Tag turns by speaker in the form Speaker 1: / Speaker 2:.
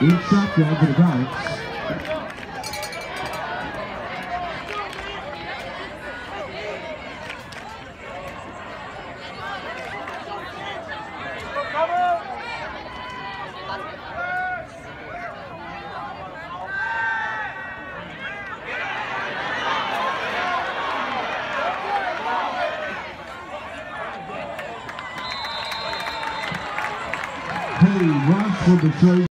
Speaker 1: in shotgun for the Giants. Hey, Ross for Detroit.